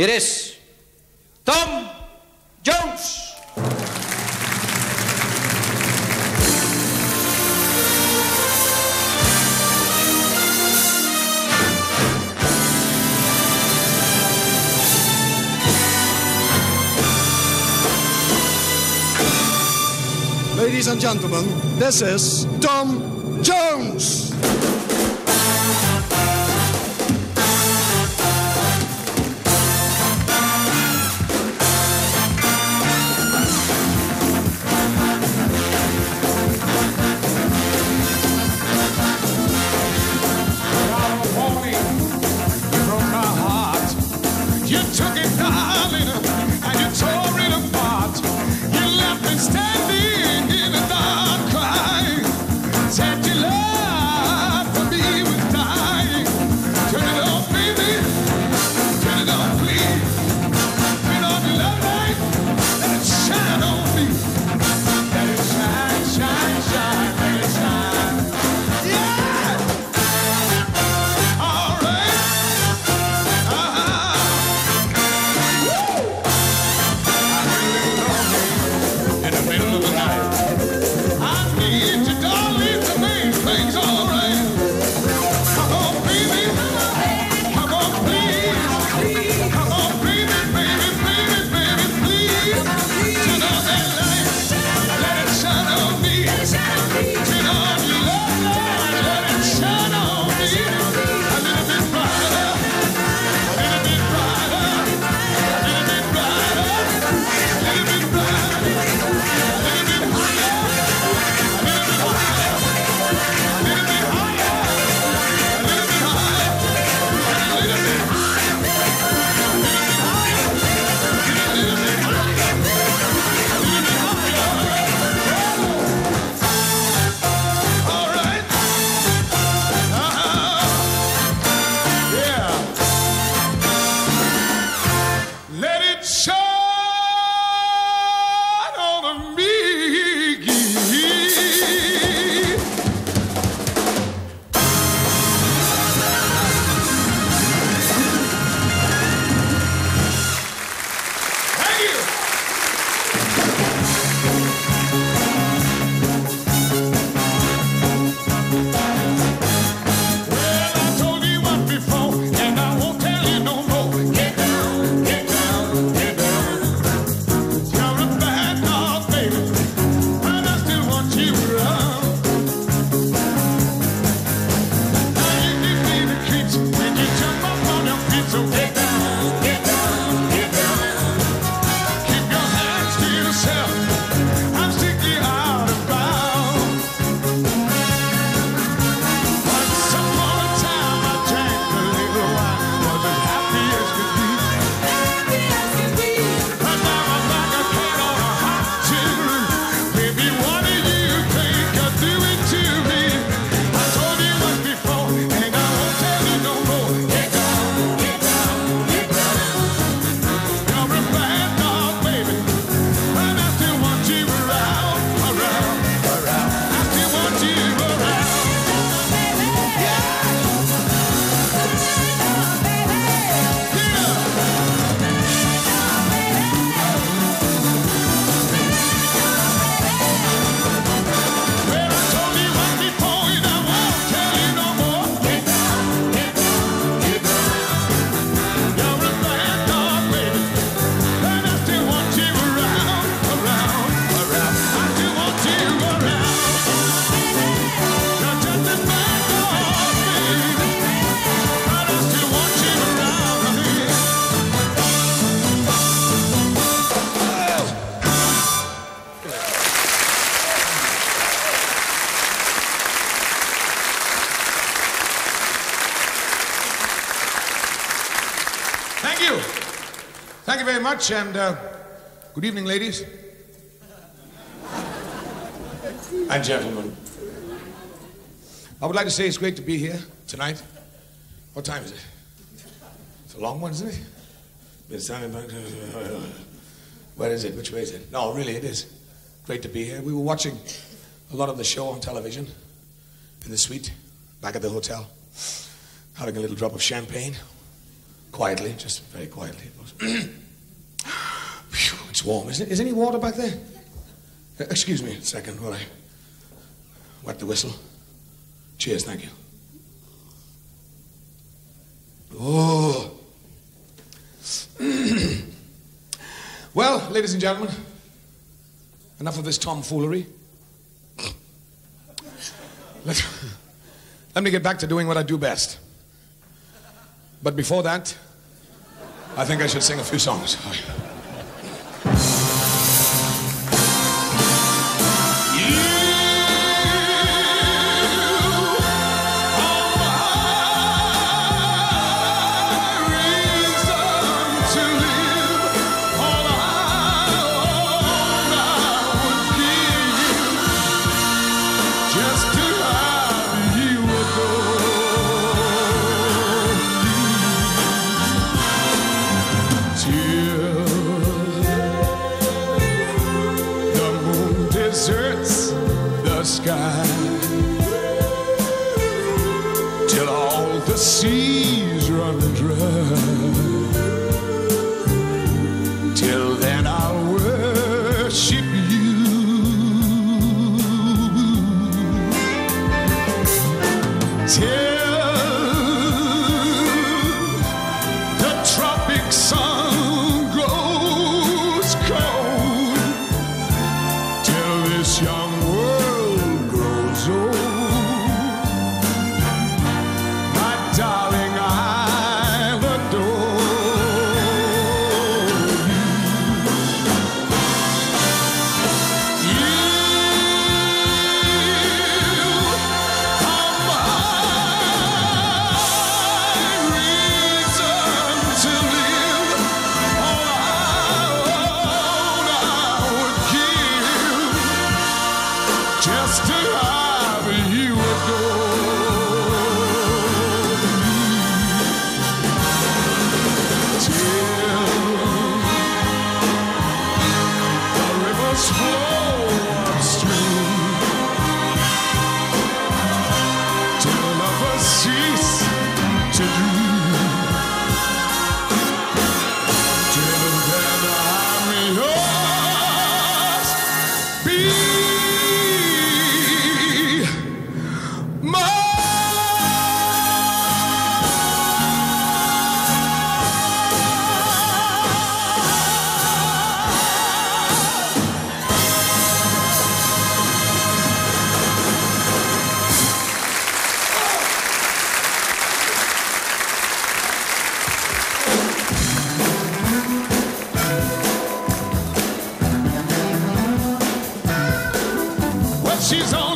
It is Tom Jones. Ladies and gentlemen, this is Tom Jones. much, and uh, good evening, ladies. and gentlemen. I would like to say it's great to be here tonight. What time is it? It's a long one, isn't it? Been standing back. Where is it? Which way is it? No, really, it is. Great to be here. We were watching a lot of the show on television in the suite back at the hotel, having a little drop of champagne, quietly, just very quietly. Phew, it's warm, isn't it? Is any water back there? Uh, excuse me a second while I wet the whistle. Cheers, thank you. Oh. well, ladies and gentlemen, enough of this tomfoolery. Let, let me get back to doing what I do best. But before that, I think I should sing a few songs. sky, till all the seas run dry. Just too. 制造。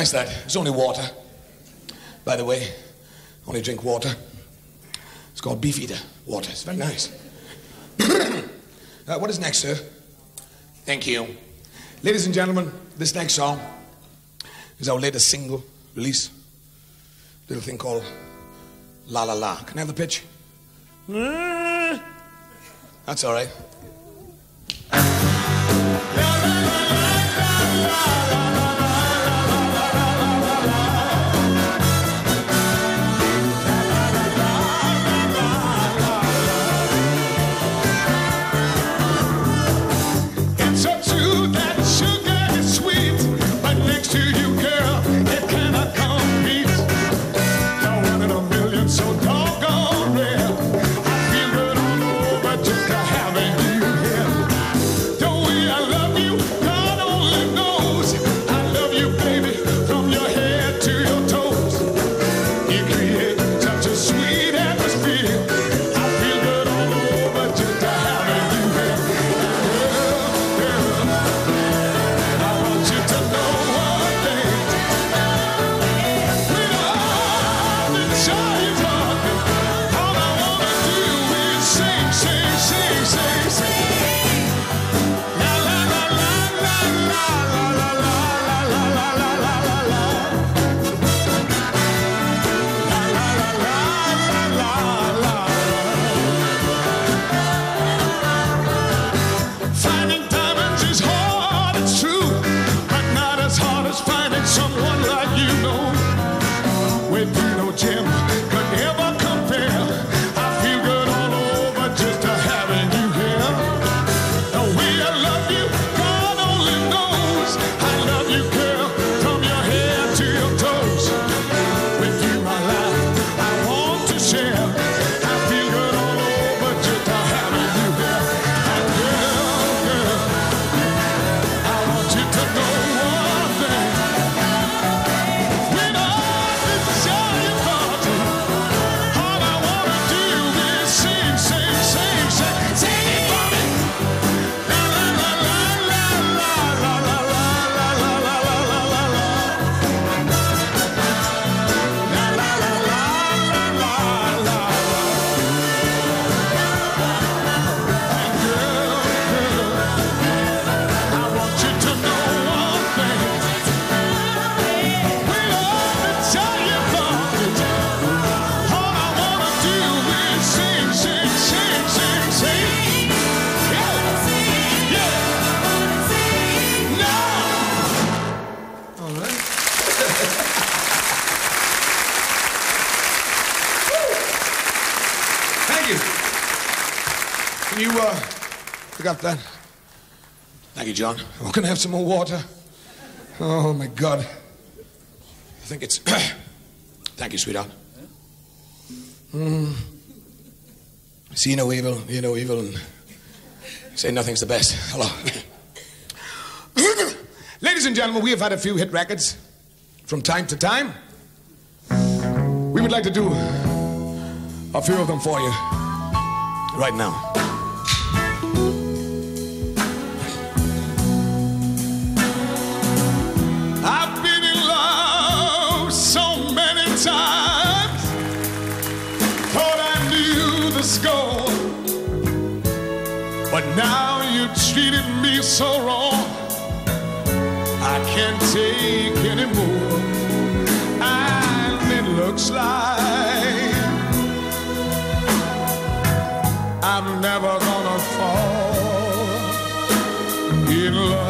nice that. It's only water. By the way, only drink water. It's called Beefeater water. It's very nice. uh, what is next, sir? Thank you. Ladies and gentlemen, this next song is our latest single release. Little thing called La La La. Can I have the pitch? Mm. That's all right. John. Oh, can I have some more water? Oh, my God. I think it's. Thank you, sweetheart. Mm. See no evil, hear no evil, and say nothing's the best. Hello. Ladies and gentlemen, we have had a few hit records from time to time. We would like to do a few of them for you right now. Now you treated me so wrong. I can't take anymore. And it looks like I'm never gonna fall in love.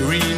Green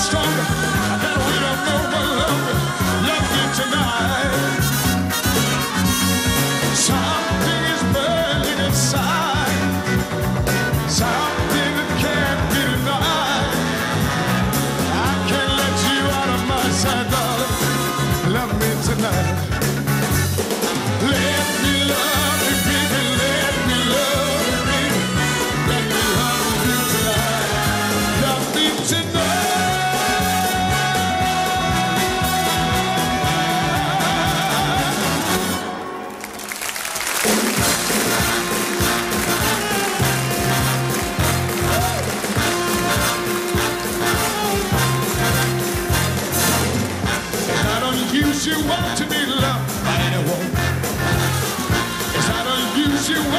stronger.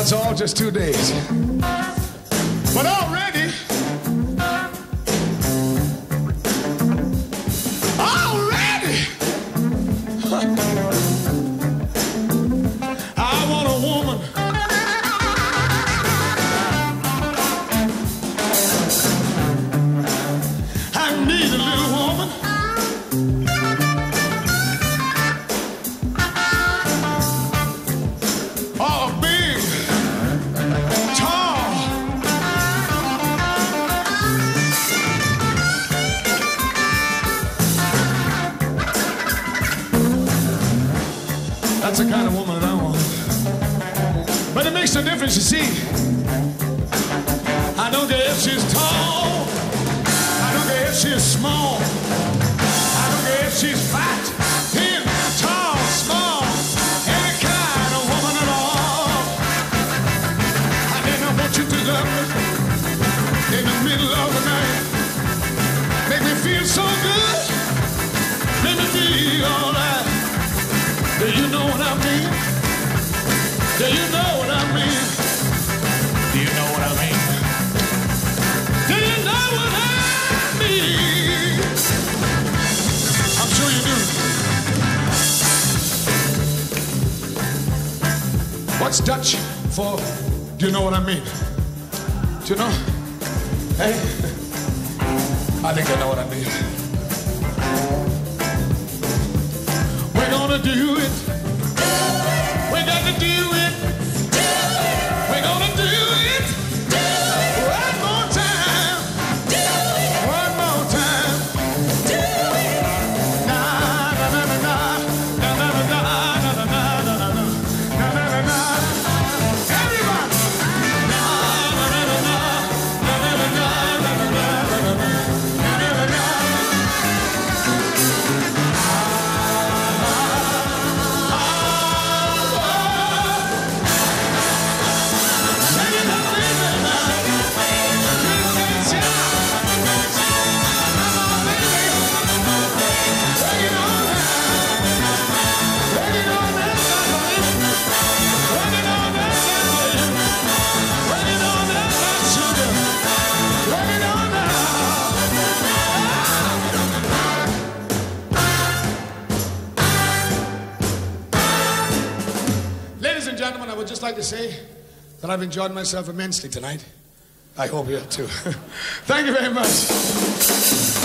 That's all, just two days. But already, Dutch for, do you know what I mean? Do you know? Hey? I think I know what I mean. We're gonna do it. We got to do it. I've enjoyed myself immensely tonight. I hope you have too. Thank you very much.